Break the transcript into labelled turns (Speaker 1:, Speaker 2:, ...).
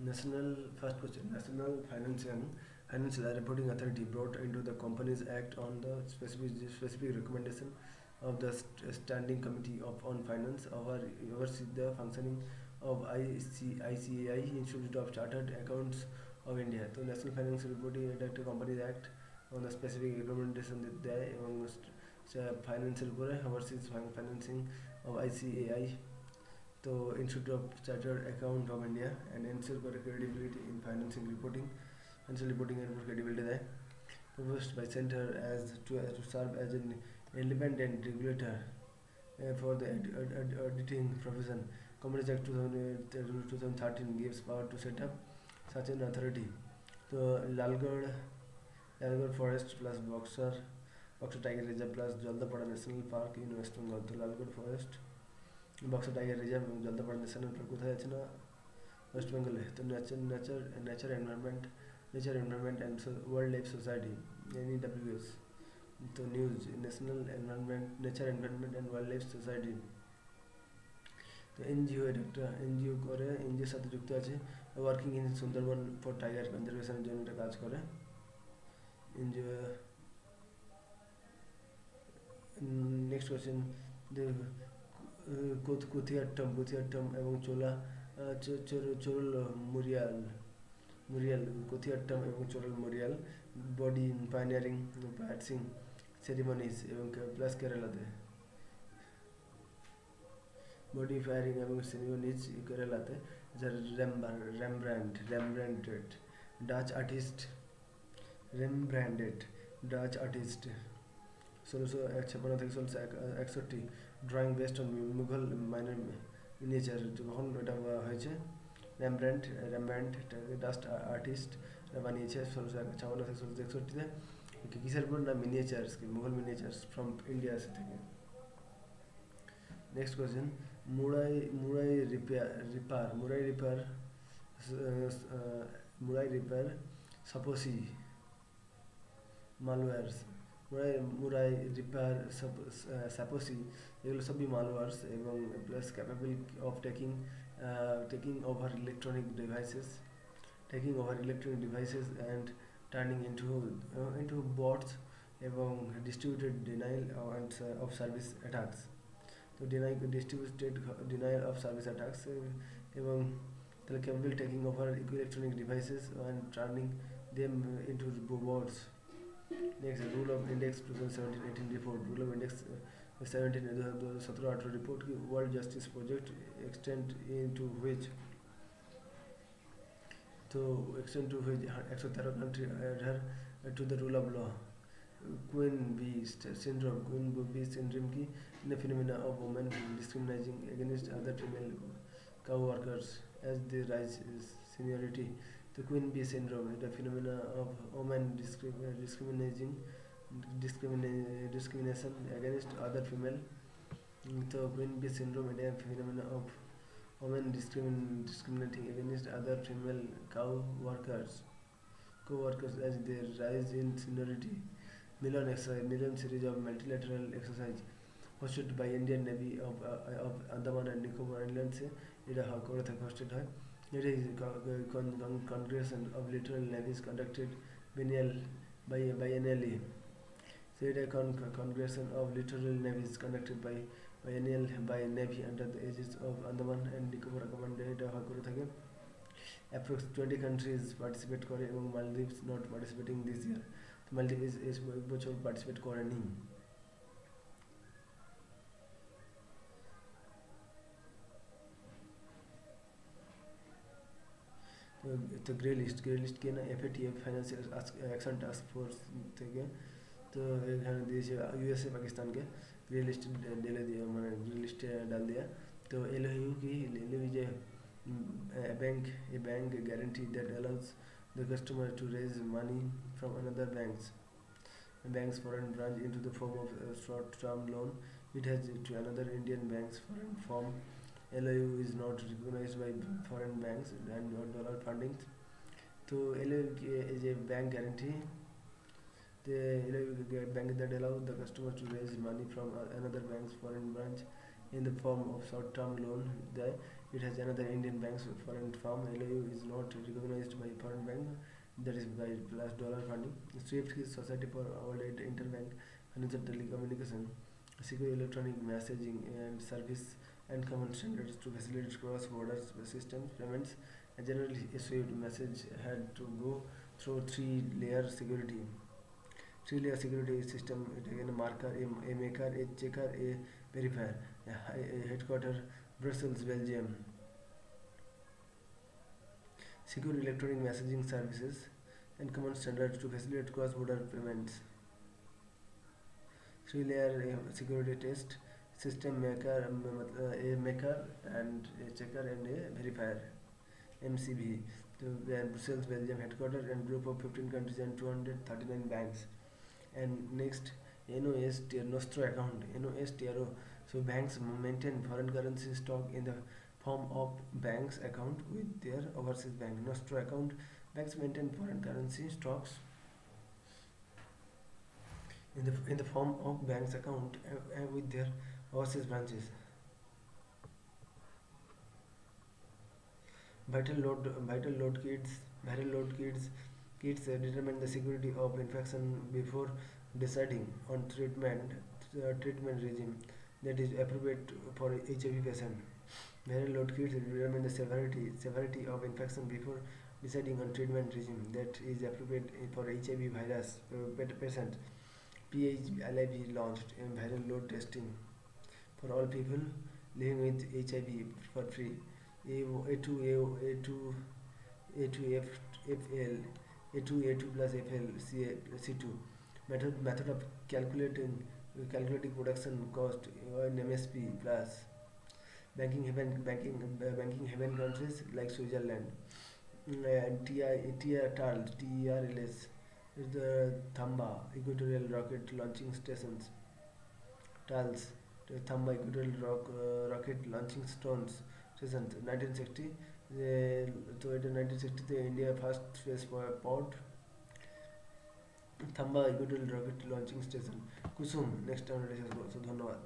Speaker 1: National first question. National Financial Financial Reporting Authority brought into the Companies Act on the specific specific recommendation of the st- Standing Committee of on Finance over oversees the functioning of IC, ICAI Institute of Chartered Accounts of India তো national financial reporting এটা একটা companies act এবং specific recommendation দেয় এবং ফাইন্যান্সের উপরে overseas financing of আইসিএআই तो institute of chartered account of India and answer for credibility in financing reporting financial reporting and credibility है proposed by centre as to serve as an independent regulator for the editing profession company act two thousand two thousand thirteen gives power to set up such an authority तो Lalgarh Lalgarh forest plus Buxa Buxa tiger reserve plus Jaldapara national park in West Bengal तो Lalgarh forest Buxa tiger reserve এবং Jaldapara national park কোথায় আছে না। West বেঙ্গলে তো nature nature nature environment nature environment and wildlife society NEWS তো news national environment nature environment and wildlife society তো NGO এটা একটা এনজিও করে এনজিওর সাথে যুক্ত আছে। Working in Sundarban for tiger কনজারভেশনের জন্য এটা কাজ করে। NGO next question কুথিয়াট্টম কুথিয়াট্টম এবং চোলা চোরল মুরিয়াল মুরিয়াল কুথিয়াট্টম এবং চোরল মুরিয়াল বডি পাইনিয়ারিং প্যাটসিং সেরিমনিজ এবং প্লাস কেরালাতে বডি ফায়ারিং এবং ceremonies কেরালাতে র্যাম্বার Rembrandt Rembrandt Dutch artist Rembrandt Dutch artist ষোলোশো ছাপ্পান্ন থেকে ষোলোশো একষট্টি drawing based on Mughal minor miniature যখন এটা হয়েছে র্যামব্র্যান্ড র্যামব্র্যান্ড ডাস্ট আর্টিস্ট বানিয়েছে ষোলোশো ছাপ্পান্ন থেকে ষোলোশো একষট্টিতে কিসের উপর না মিনিয়েচার্স কি মুঘল মিনিয়েচার্স ফ্রম ইন্ডিয়া থেকে next question Mirai Mirai Reaper Reaper Mirai Reaper Mirai Reaper সাপোসি malwares মুরাই মুরাই reaper সাপোসি এগুলো সবই মালওয়ার্স এবং plus capable of taking taking over electronic devices taking over electronic devices and turning into into bots এবং distributed denial and of service attacks তো deny distributed denial of service attacks এবং তাহলে capable taking over electronic devices and turning them into bots next है rule of index two thousand seventeen eighteen report rule of index seventeen दो हज़ार सत्रह अठारह report की world justice project extend in to which तो extend to which एक सौ तेरह country adhere to the rule of law queen bee syndrome queen bee syndrome की ने phenomena of women discriminating against other female का workers as the rise seniority the queen bee syndrome is a phenomena of women discrim- discriminating discrimina- discrimination against other female the queen bee syndrome is a phenomena of women discrimin- discriminating against other female cow workers co-workers as they rise in seniority million exercise million series of multilateral exercise hosted by Indian Navy of, uh, of Andaman and Nicobar Islands এটা করে থাকে hosted হয় It is a con- con- congregation of literal navies conducted biennial by biennially. So it is a con- congregation of literal navies conducted by biennial by navy under the aegis of Andaman and Nicobar command এটা হয় করে থাকে approx twenty countries participate করে এবং Maldives not participating this ইয়ার মালদ্বীপ এই বছর participate করেনি तो ग्रे लिस्ट ग्रे लिस्ट के ना F A T F financial action task force थे तो दिए यू एस ए पाकिस्तान के। ग्रे लिस्ट डेले दिया, मैंने ग्रे लिस्ट डाल दिया। तो ये यू कि ले लीजिए bank a bank guarantee that allows the customer to raise money from another banks banks foreign branch into the form of short term loan it has to another Indian indian banks foreign form LIU is not recognized by foreign banks and dollar funding. So LIU is a bank guarantee. The LIU bank that allows the customer to raise money from another bank's foreign branch in the form of short-term loan. The it has another Indian bank's foreign firm. LOU is not recognized by foreign bank, that is by plus dollar funding. SWIFT is Society for Worldwide Interbank Financial Telecommunication, secure electronic messaging and service and common standards to facilitate cross-border systems payments. And generally, a SWIFT message had to go through three-layer security. Three-layer security system. It again a marker, a, a maker, a checker, a verifier. A, a headquarter Brussels, Belgium. Secure electronic messaging services and common standards to facilitate cross-border payments. Three-layer eh, security test system maker, a maker and a checker and a verifier. MCV, the Brussels, Belgium headquarters and group of 15 countries and 239 banks. And next, NOS tier Nostro account, NOS TRO so banks maintain foreign currency stock in the form of banks account with their overseas bank. Nostro account banks maintain foreign currency stocks in the in the form of banks account uh, uh, with their overseas branches. Vital load vital load kits viral load kits kits determine the security of infection before deciding on treatment uh, treatment regime that is appropriate for HIV patient. Viral load kits determine the severity severity of infection before deciding on treatment regime that is appropriate for HIV virus uh, patient. PHLIV launched a viral load testing for all people living with HIV for free. A2, A2, A2, A2, F, FL, A2, A2 plus FL, C, C2. Method, method of calculating calculating production cost in MSP plus banking heaven banking uh, banking haven countries like Switzerland and TI TR TAL TRLS is the Thumba Equatorial Rocket Launching Stations TALS the Thamba Equatorial Rock, uh, Rocket Launching Stones Stations 1960 the, so it 1960 the India first space pod Thumba equatorial rocket launching station Kusum next time so ধন্যবাদ